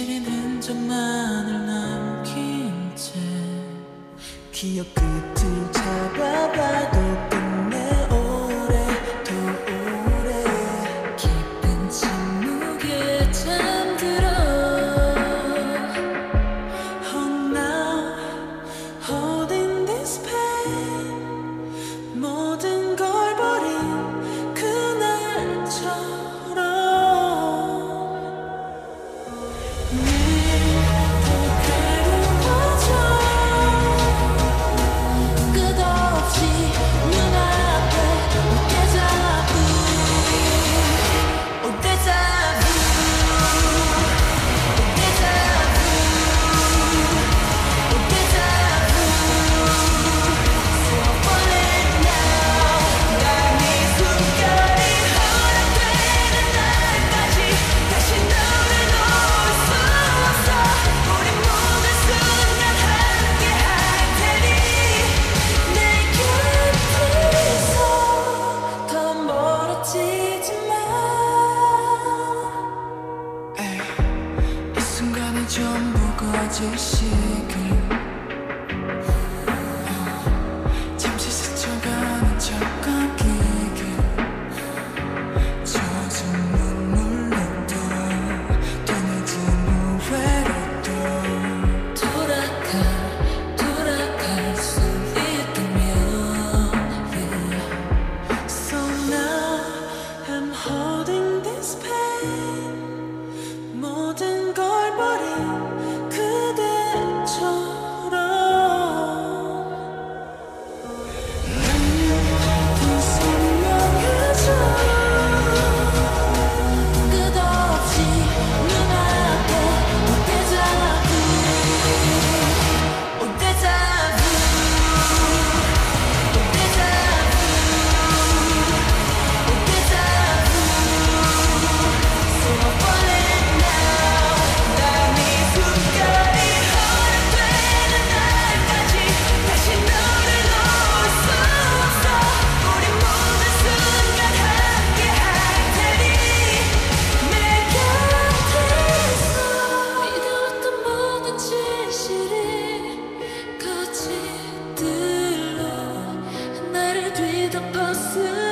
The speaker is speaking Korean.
시린 흔적만을 남긴 채 기억 끝을 잡아봐도 전부 거짓이길 수